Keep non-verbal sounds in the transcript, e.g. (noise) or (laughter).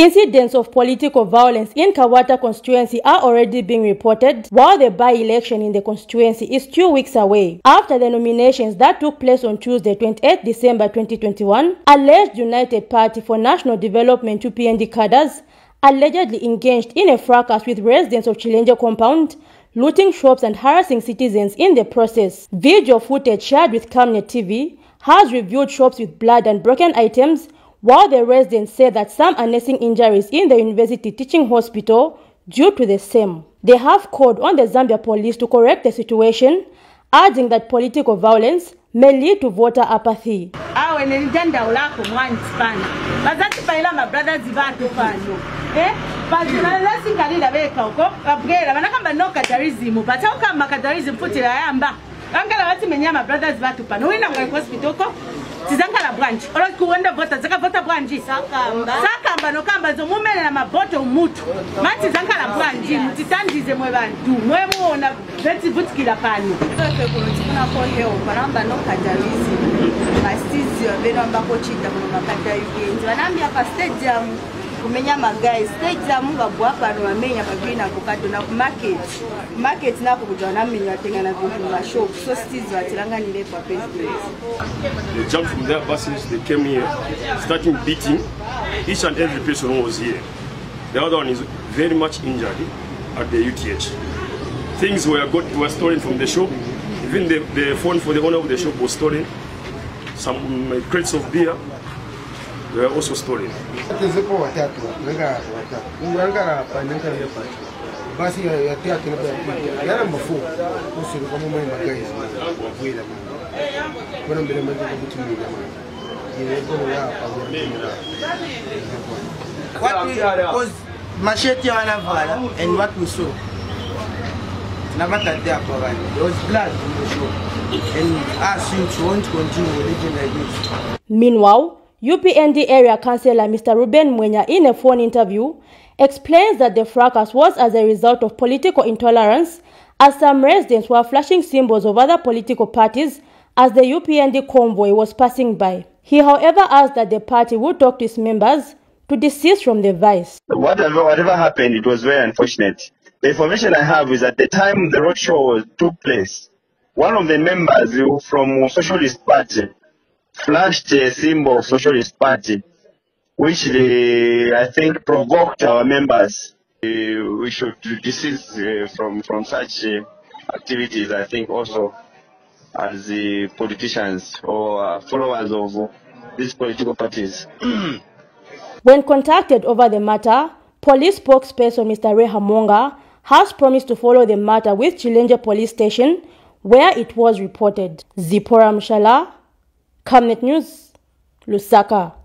Incidents of political violence in Kabwata constituency are already being reported, while the by-election in the constituency is two weeks away. After the nominations that took place on Tuesday, 28 December 2021, alleged United Party for National Development UPND cadres allegedly engaged in a fracas with residents of Chilenje compound, looting shops and harassing citizens in the process. Video footage shared with Camnet TV has revealed shops with blood and broken items, while the residents say that some are nursing injuries in the university teaching hospital due to the same. They have called on the Zambia police to correct the situation, adding that political violence may lead to voter apathy. awe angala vati menyama brothers vatu pano. Uina ngai kuhospitoko tizangala bwanji? Oloku wenda vota dzakavota bwanji? Sakamba. Nokamba dzomumene na mabhoto mutu. Mani tizangala bwanji? Mutitandize mwe vantu. Mwe muona vetibvutikira pano. Tifuna kohewo panamba nokadavisi masizio venoambakochita kuno makadaivenzi vanambi apa stadium. Kumenya vanamenya vatengana vinhu mumashop so president They jumped from their buses, they came here, starting beating each and every person who was here. The other one is very much injured at the UTH. Things were got were stolen from the shop. Even the, the phone for the owner of the shop was stolen. Some um, crates of beer also stories. basi ya teatro yara mafu usiku kama mwe magaiz wabwira mwana bona mbere manje kubutumira mwana yego ya what we cause machete wanavala and what we saw nabatade apo abantu there was blood in the show and us you want to continue religion like this meanwhile UPND area councillor Mr. Ruben Mwenya in a phone interview explains that the fracas was as a result of political intolerance as some residents were flashing symbols of other political parties as the UPND convoy was passing by. He however asked that the party would talk to its members to desist from the vice. whatever whatever happened, it was very unfortunate. The information I have is at the time the roadshow took place, one of the members from Socialist Party flashed a symbol of Socialist Party, which they, I think provoked our members. Uh, we should desist uh, from from such uh, activities. I think also as the politicians or followers of these political parties. (clears throat) When contacted over the matter, police spokesperson Mr. Rae Hamoonga has promised to follow the matter with Chilenje police station where it was reported. Zipora Mshala, Camnet News, le Saka.